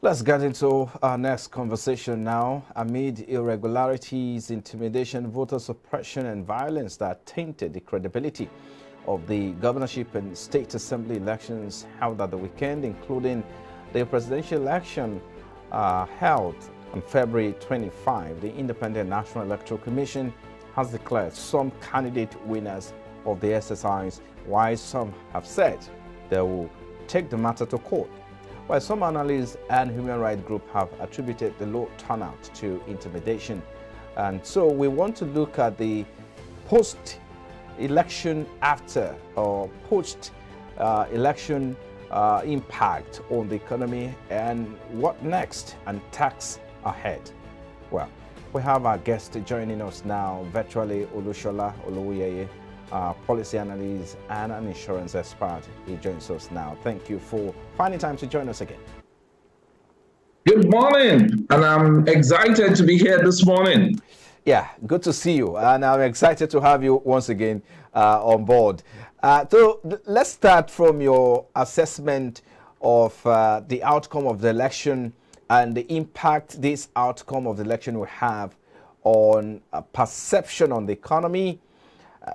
Let's get into our next conversation now. Amid irregularities, intimidation, voter suppression, and violence that tainted the credibility of the governorship and state assembly elections held at the weekend, including the presidential election uh, held on February 25, the Independent National Electoral Commission has declared some candidate winners of the SSIs, while some have said they will take the matter to court. While some analysts and human rights groups have attributed the low turnout to intimidation. And so we want to look at the post-election after or post-election uh, impact on the economy and what next and tax ahead. Well, we have our guest joining us now virtually, Olushola Olowuyeye, uh, policy analyst and an insurance expert. He joins us now. Thank you for finding time to join us again. Good morning, and I'm excited to be here this morning. Yeah, good to see you, and I'm excited to have you once again uh, on board. Uh, so let's start from your assessment of uh, the outcome of the election and the impact this outcome of the election will have on perception on the economy,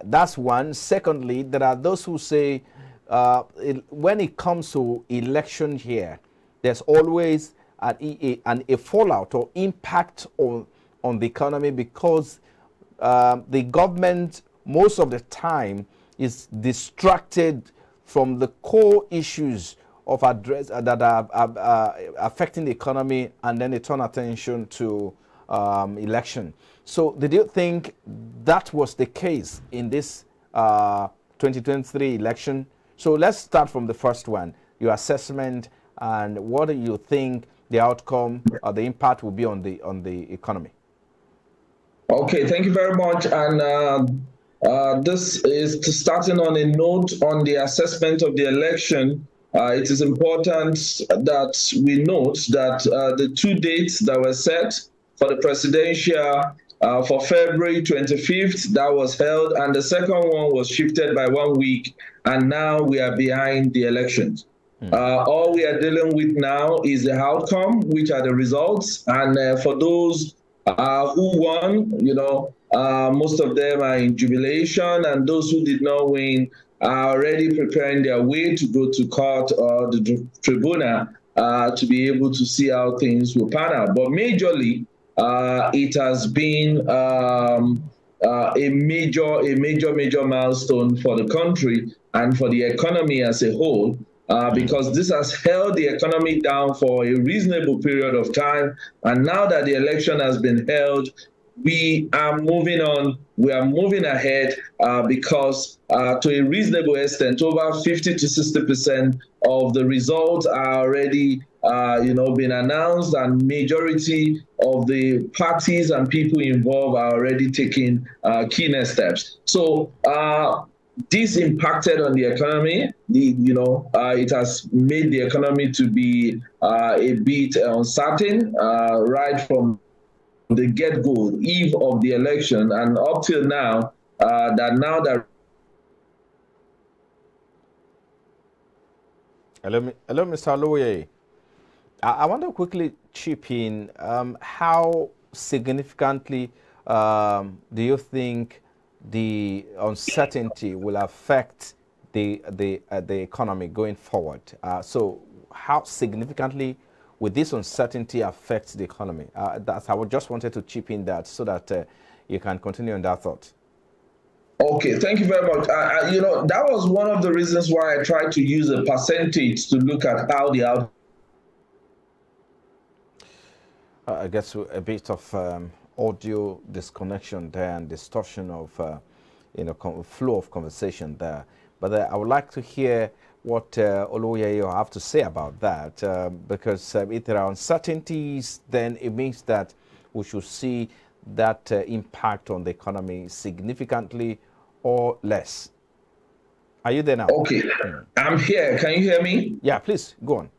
that's one. Secondly, there are those who say uh, it, when it comes to election here, there's always an, a, an, a fallout or impact on, on the economy because um, the government most of the time is distracted from the core issues of address uh, that are uh, affecting the economy and then they turn attention to um, election. So did you think that was the case in this uh, 2023 election? So let's start from the first one, your assessment and what do you think the outcome or the impact will be on the on the economy? Okay, thank you very much. And uh, uh, this is starting on a note on the assessment of the election. Uh, it is important that we note that uh, the two dates that were set for the presidential uh, for February 25th, that was held, and the second one was shifted by one week, and now we are behind the elections. Mm. Uh, all we are dealing with now is the outcome, which are the results, and uh, for those uh, who won, you know, uh, most of them are in jubilation, and those who did not win are already preparing their way to go to court or the tribunal uh, to be able to see how things will pan out. But majorly, uh, it has been um, uh, a major, a major, major milestone for the country and for the economy as a whole. Uh, because this has held the economy down for a reasonable period of time. And now that the election has been held, we are moving on, we are moving ahead uh, because uh, to a reasonable extent, over 50 to 60% of the results are already uh, you know, been announced, and majority of the parties and people involved are already taking uh, next steps. So uh, this impacted on the economy. The, you know, uh, it has made the economy to be uh, a bit uncertain uh, right from the get-go, eve of the election, and up till now. that now that Hello, hello, Mr. Aloye. I, want to quickly chip in. Um, how significantly um, do you think the uncertainty will affect the the uh, the economy going forward? Uh, so, how significantly will this uncertainty affect the economy? Uh, that's I just wanted to chip in that so that uh, you can continue on that thought. Okay, thank you very much. Uh, you know, that was one of the reasons why I tried to use a percentage to look at how the out. Uh, I guess a bit of um, audio disconnection there and distortion of, uh, you know, flow of conversation there. But uh, I would like to hear what uh, you have to say about that, uh, because uh, if there are uncertainties, then it means that we should see that uh, impact on the economy significantly or less. Are you there now? Okay, mm. I'm here. Can you hear me? Yeah, please go on.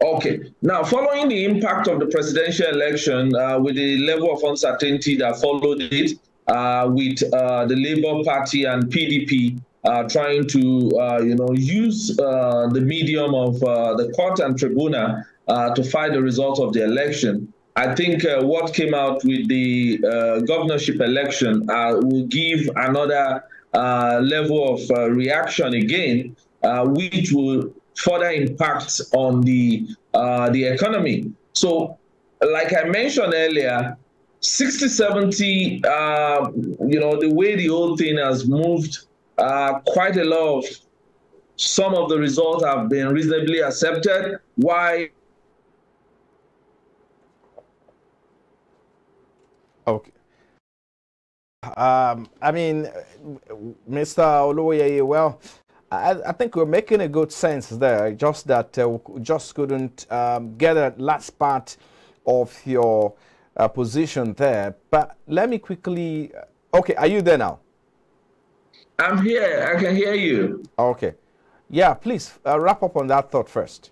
Okay. Now, following the impact of the presidential election, uh, with the level of uncertainty that followed it, uh, with uh, the Labour Party and PDP uh, trying to, uh, you know, use uh, the medium of the court and tribunal uh, to fight the result of the election. I think what came out with the governorship election will give another level of reaction again, which will further impact on the uh, the economy. So, like I mentioned earlier, 60 70, uh, you know, the way the whole thing has moved, uh, quite a lot of some of the results have been reasonably accepted. Why Okay. Um, I mean, Mr. Oluoyeye, well, I, I, think we're making a good sense there. Just that uh, we just couldn't um, get a last part of your uh, position there. But let me quickly. Uh, okay, are you there now? I'm here. I can hear you. Okay. Yeah, please uh, wrap up on that thought first.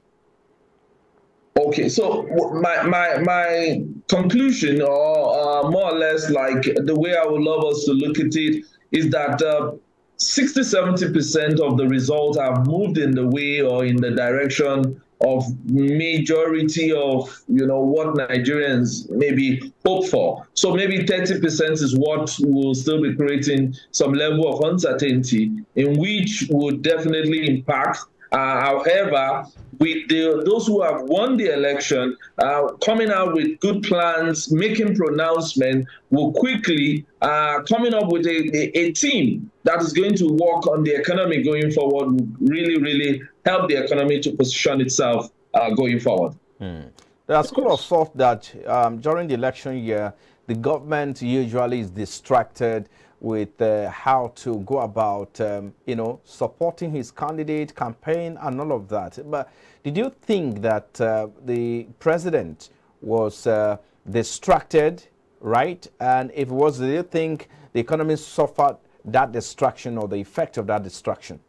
Okay, so my my my conclusion, or uh, more or less like the way I would love us to look at it, is that uh, 60 70 percent of the results have moved in the way or in the direction of majority of you know what Nigerians maybe hope for. So maybe 30 percent is what will still be creating some level of uncertainty, in which would definitely impact uh, however, with the, those who have won the election uh, coming out with good plans, making pronouncement, will quickly uh, coming up with a, a, a, team that is going to work on the economy going forward, really, really help the economy to position itself uh, going forward. There are school of thought that um, during the election year, the government usually is distracted with uh, how to go about, um, you know, supporting his candidate campaign and all of that. But did you think that uh, the president was uh, distracted, right? And if it was, do you think the economy suffered that distraction or the effect of that distraction?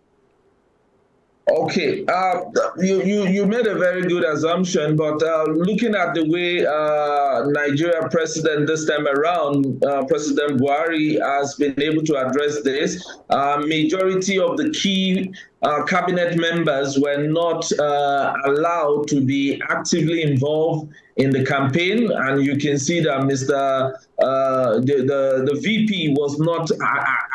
Okay, uh, you, you you made a very good assumption, but uh, looking at the way uh, Nigeria president this time around, uh, President Buhari has been able to address this. Uh, majority of the key uh, cabinet members were not allowed to be actively involved in the campaign, and you can see that Mr. Uh, the, the, the VP was not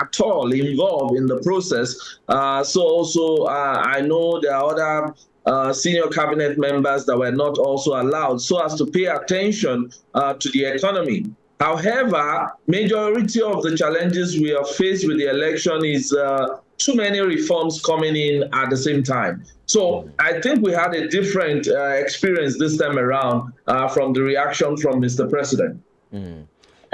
at all involved in the process. Uh, so also, uh, I know there are other uh, senior cabinet members that were not also allowed so as to pay attention uh, to the economy. However, majority of the challenges we are faced with the election is uh, too many reforms coming in at the same time. So I think we had a different uh, experience this time around uh, from the reaction from Mr. President. Mm.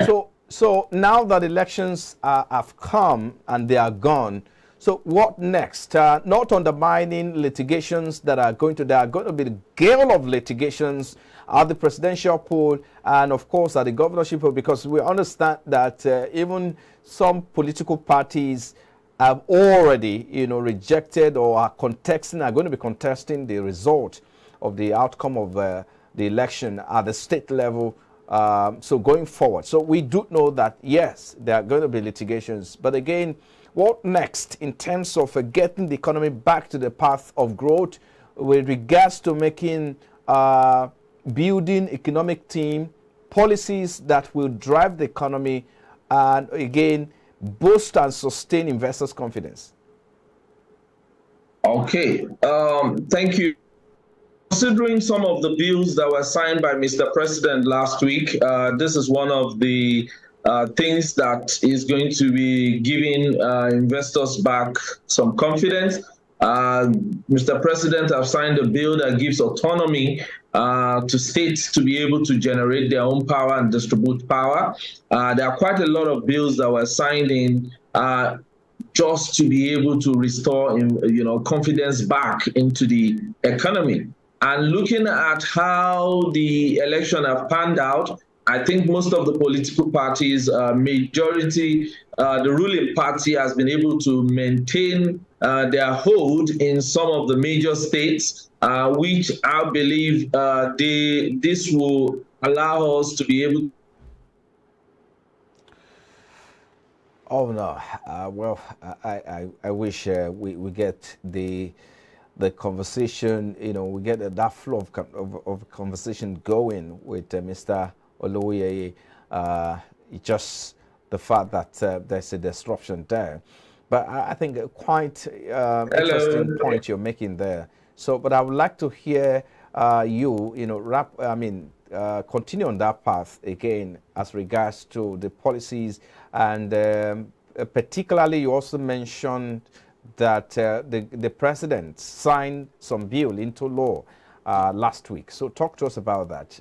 So, so now that elections uh, have come and they are gone, so what next? Uh, not undermining litigations that are going to, there are going to be the gale of litigations at the presidential poll and of course at the governorship poll because we understand that uh, even some political parties have already, you know, rejected or are contesting, are going to be contesting the result of the outcome of uh, the election at the state level. Um, so going forward, so we do know that yes, there are going to be litigations, but again, what next in terms of uh, getting the economy back to the path of growth with regards to making uh, building economic team policies that will drive the economy and again boost and sustain investors' confidence? Okay, um, thank you. Considering some of the bills that were signed by Mr. President last week, uh, this is one of the uh, things that is going to be giving uh, investors back some confidence. Uh, Mr. President I've signed a bill that gives autonomy uh, to states to be able to generate their own power and distribute power. Uh, there are quite a lot of bills that were signed in uh, just to be able to restore, you know, confidence back into the economy. And looking at how the election have panned out, I think most of the political parties, uh, majority, uh, the ruling party has been able to maintain uh, their hold in some of the major states, uh, which I believe uh, they, this will allow us to be able. Oh no! Uh, well, I, I, I wish we we get the the conversation, you know, we get that flow of, of, of conversation going with Mr. Oloye. Uh, just the fact that uh, there's a disruption there. But I, I think quite um, interesting point you're making there. So, but I would like to hear uh, you, you know, wrap, I mean, uh, continue on that path again as regards to the policies and um, particularly you also mentioned that uh, the, the president signed some bill into law uh, last week. So talk to us about that.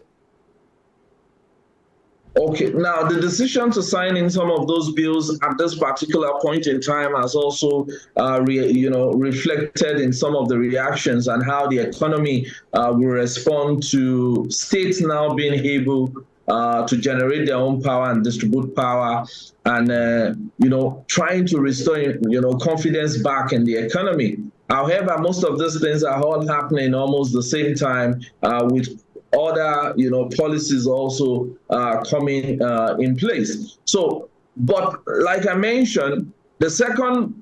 Okay, now the decision to sign in some of those bills at this particular point in time has also, uh, re, you know, reflected in some of the reactions and how the economy uh, will respond to states now being able uh, to generate their own power and distribute power, and uh, you know, trying to restore you know confidence back in the economy. However, most of these things are all happening almost the same time uh, with other, you know, policies also uh, coming uh, in place. So, but like I mentioned, the second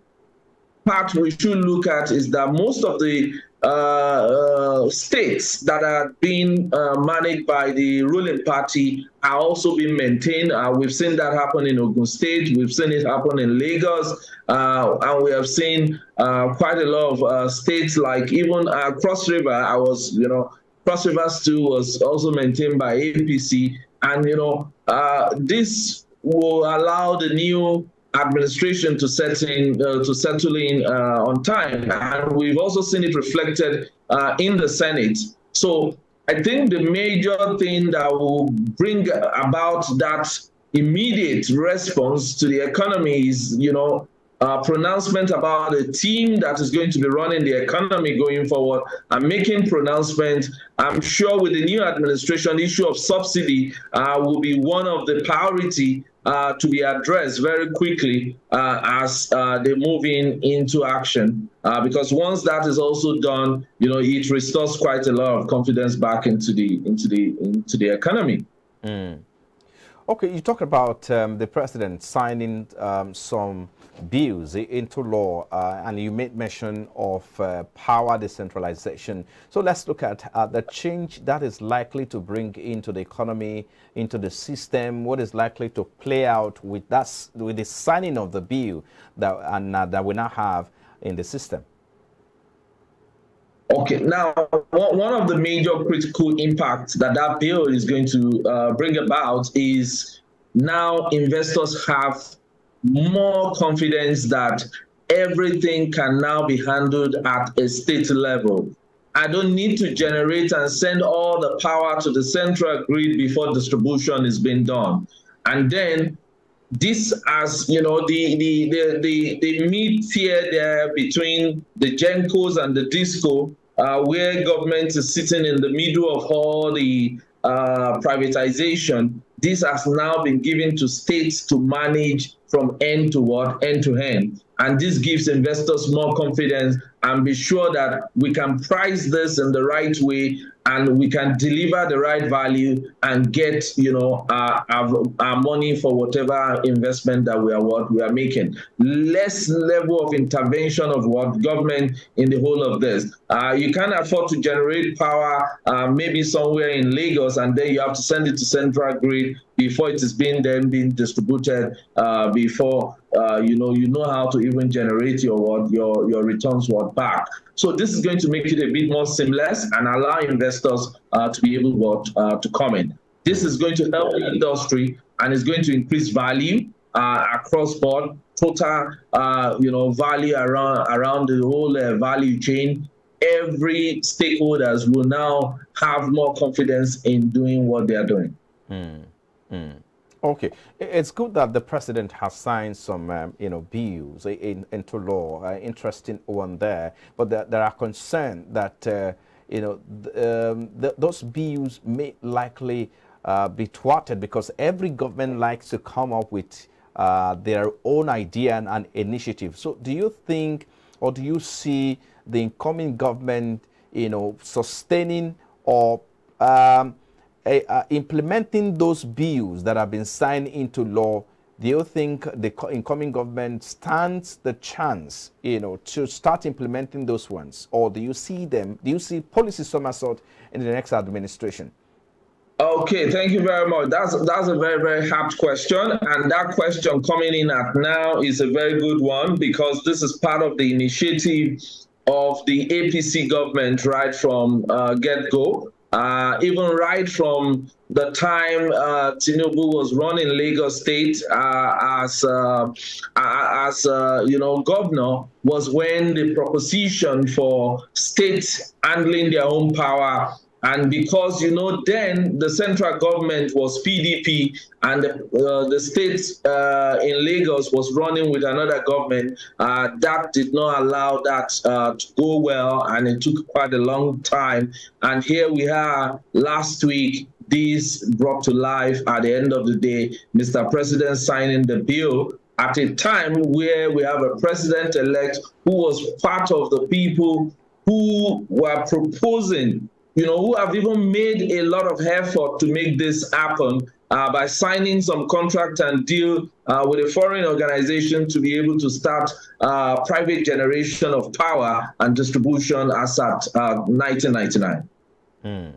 part we should look at is that most of the uh, uh, states that are being uh, managed by the ruling party are also being maintained. Uh, we've seen that happen in Ogun State. We've seen it happen in Lagos. And we have seen quite a lot of states like even Cross River. I was, you know, Cross Rivers 2 was also maintained by APC. And, you know, uh, this will allow the new administration to set in, uh, to settle in uh, on time. And we've also seen it reflected uh, in the Senate. So I think the major thing that will bring about that immediate response to the economy is, you know, uh, pronouncement about a team that is going to be running the economy going forward and making pronouncement. I'm sure with the new administration, the issue of subsidy uh, will be one of the priority uh, to be addressed very quickly uh, as uh, they move in into action. Uh, because once that is also done, you know, it restores quite a lot of confidence back into the into the into the economy. Mm. Okay, you talk about um, the president signing um, some bills into law, uh, and you made mention of uh, power decentralization. So let's look at uh, the change that is likely to bring into the economy, into the system. What is likely to play out with that, with the signing of the bill that and uh, that we now have in the system. Okay, now one of the major critical impacts that that bill is going to uh, bring about is now investors have more confidence that everything can now be handled at a state level. I don't need to generate and send all the power to the central grid before distribution is being done. And then this as you know the the the the, the mid tier there between the gencos and the disco uh, where government is sitting in the middle of all the uh, privatization this has now been given to states to manage from end to what end to end. And this gives investors more confidence and be sure that we can price this in the right way and we can deliver the right value and get you know our, our, our, money for whatever investment that we are what we are making. Less level of intervention of what government in the whole of this. Uh, you can't afford to generate power uh, maybe somewhere in lagos and then you have to send it to central grid before it is being then being distributed uh, before uh, you know you know how to even generate your your your returns what back. So this is going to make it a bit more seamless and allow investors uh, to be able to, uh, to come in. This is going to help the industry and is going to increase value uh, across board, total uh, you know value around around the whole uh, value chain. Every stakeholders will now have more confidence in doing what they are doing. Mm. Mm. Okay, it's good that the president has signed some, um, you know, bills in, into law. Uh, interesting one there, but there, there are concerns that, uh, you know, th um, th those bills may likely uh, be thwarted because every government likes to come up with uh, their own idea and, and initiative. So, do you think, or do you see the incoming government, you know, sustaining or um, uh, implementing those bills that have been signed into law do you think the incoming government stands the chance, you know, to start implementing those ones? Or do you see them, do you see policy somersault in the next administration? Okay, thank you very much. That's that's a very very hard question, and that question coming in at now is a very good one because this is part of the initiative of the APC government right from uh, get go. Uh, even right from the time uh, Tinubu was running Lagos State uh, as uh, as uh, you know governor was when the proposition for states handling their own power and because, you know, then the central government was PDP and the, uh, the state uh, in Lagos was running with another government, uh, that did not allow that to go well. And it took quite a long time. And here we are last week, this brought to life at the end of the day, Mr. President signing the bill at a time where we have a president elect who was part of the people who were proposing you know, who have even made a lot of effort to make this happen uh, by signing some contract and deal uh, with a foreign organization to be able to start uh, private generation of power and distribution as at 1999. Uh, mm.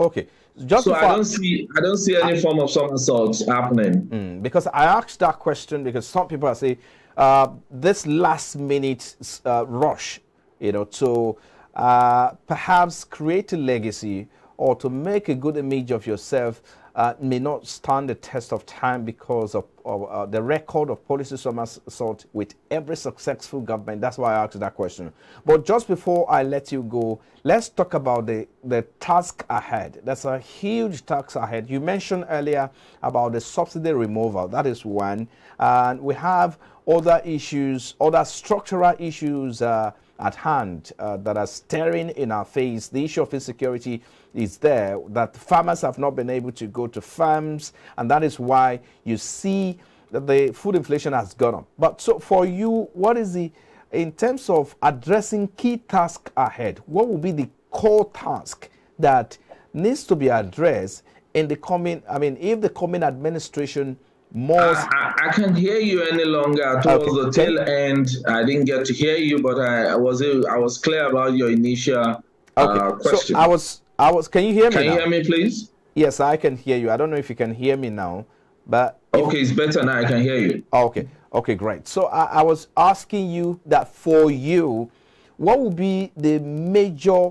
Okay. Just so I don't see I don't see any form of somersault happening. Mm, because I asked that question because some people are saying uh, this last minute uh, rush, you know, to uh, perhaps create a legacy or to make a good image of yourself uh, may not stand the test of time because of, of uh, the record of policy somersault with every successful government. That's why I asked that question. But just before I let you go, let's talk about the, the task ahead. That's a huge task ahead. You mentioned earlier about the subsidy removal. That is one. And we have other issues, other structural issues uh, at hand uh, that are staring in our face. The issue of insecurity is there, that farmers have not been able to go to farms, and that is why you see that the food inflation has gone up. But so for you, what is the, in terms of addressing key tasks ahead, what will be the core task that needs to be addressed in the coming, I mean, if the coming administration more. I, I, I, can't hear you any longer. Towards okay. the tail end, I didn't get to hear you, but I, I was I was clear about your initial uh, okay. Uh, question. So I was I was. Can you hear me? Can now? you hear me, please? Yes, I can hear you. I don't know if you can hear me now, but okay, it's better now. I can hear you. Okay, okay, great. So I, I was asking you that for you, what would be the major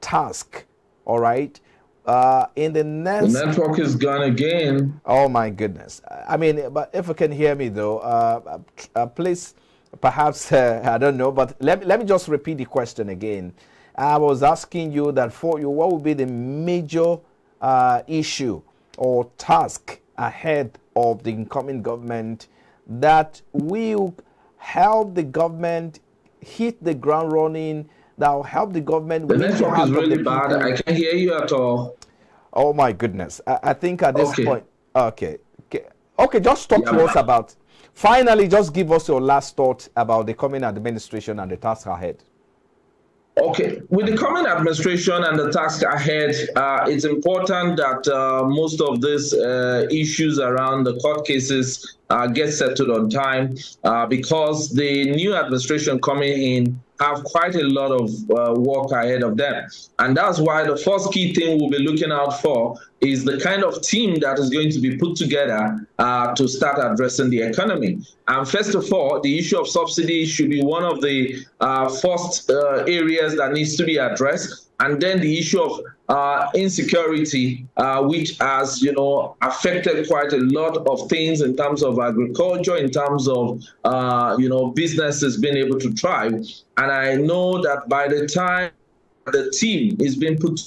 task? All right uh, in the next. The network is gone again. Oh my goodness! I mean, but if you can hear me though, uh, uh, please, perhaps uh, I don't know, but let me let me just repeat the question again. I was asking you that for you, what would be the major uh, issue or task ahead of the incoming government that will help the government hit the ground running that will help the government. The network is really bad. I can't hear you at all. Oh my goodness! I, I think at this okay. point, okay, okay, okay. Just talk yeah, to us about. Finally, just give us your last thought about the coming administration and the task ahead. Okay, with the coming administration and the task ahead, uh, it's important that uh, most of these uh, issues around the court cases uh, get settled on time uh, because the new administration coming in have quite a lot of uh, work ahead of them. And that's why the first key thing we'll be looking out for is the kind of team that is going to be put together uh, to start addressing the economy. And first of all, the issue of subsidies should be one of the uh, first uh, areas that needs to be addressed. And then the issue of uh, insecurity, uh, which has, you know, affected quite a lot of things in terms of agriculture, in terms of, uh, you know, businesses being able to thrive. And I know that by the time the team is being put.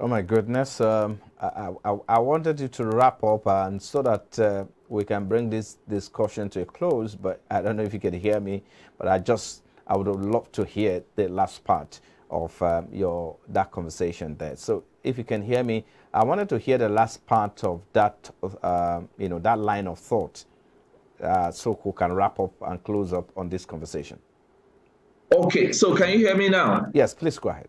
Oh my goodness! Um, I, I, I, wanted you to wrap up, and so that uh, we can bring this discussion to a close. But I don't know if you can hear me. But I just I would love to hear the last part of um, your that conversation there. So if you can hear me, I wanted to hear the last part of that, uh, you know, that line of thought, uh, so we can wrap up and close up on this conversation. Okay, so can you hear me now? Yes, please go ahead.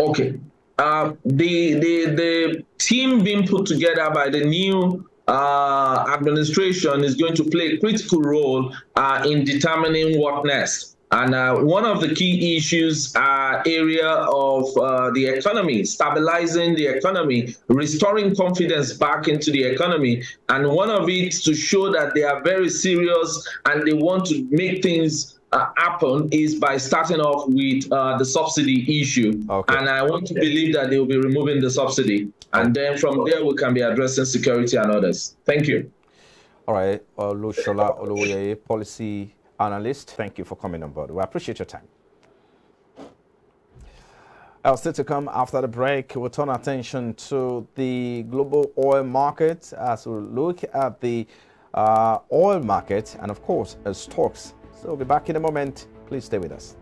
Okay. uh, the, the, the team being put together by the new uh, administration is going to play a critical role uh, in determining what next. And uh, one of the key issues are area of uh, the economy, stabilizing the economy, restoring confidence back into the economy. And one of it to show that they are very serious and they want to make things uh, happen is by starting off with uh, the subsidy issue. Okay. And I want to believe that they will be removing the subsidy. And then from there, we can be addressing security and others. Thank you. All right. Uh, Lushola Oluwoyeye, policy analyst. Thank you for coming on board. We appreciate your time. I'll still to come after the break. We'll turn attention to the global oil market as we look at the uh, oil market and, of course, stocks. So we'll be back in a moment. Please stay with us.